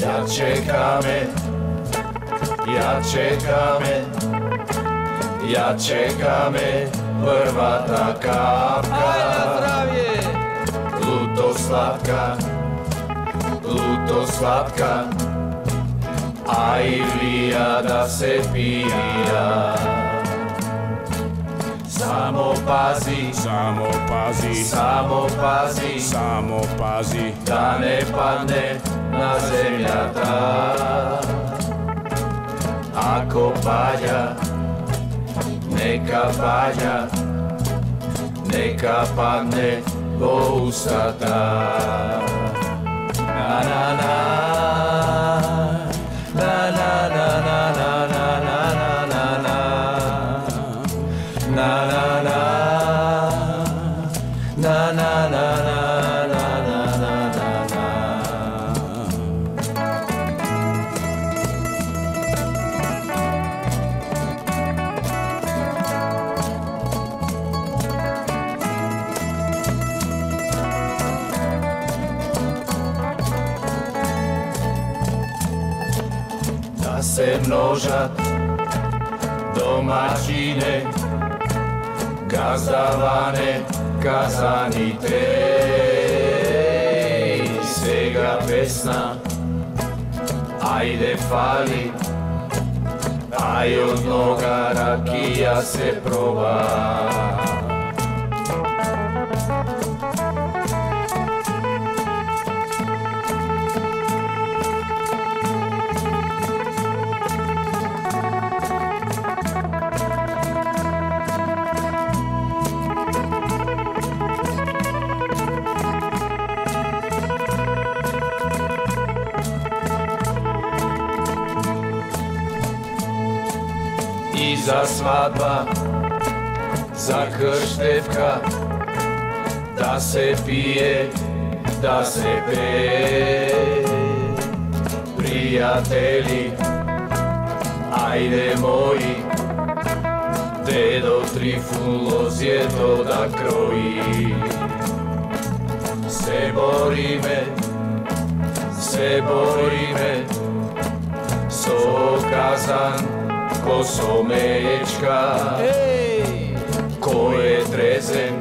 Ya czekamy, ja czekamy ja čekáme, prvá tá kápka. Aj na zdravie! Luto sladká, luto sladká, aj liada se píja. Samopazí, Samopazí, samopazí, samopazí, da nepadne na zemiatá. Ako páďa, neka páďa, neka padne. Na na na, na се множат домачине, газдаване, казаните. И сега песна, ајде фали, ај од нога ракија се проба. Za svadba za krštevka. Da se pije da se pe prijatelji ajde moji. Dedo Trifulos je to da kroji se borime se borime so kazan косомечка. Кој е трезен,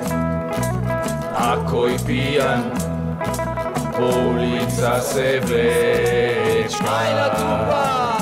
а кој пијан По улица се влечка. Ајна тупа!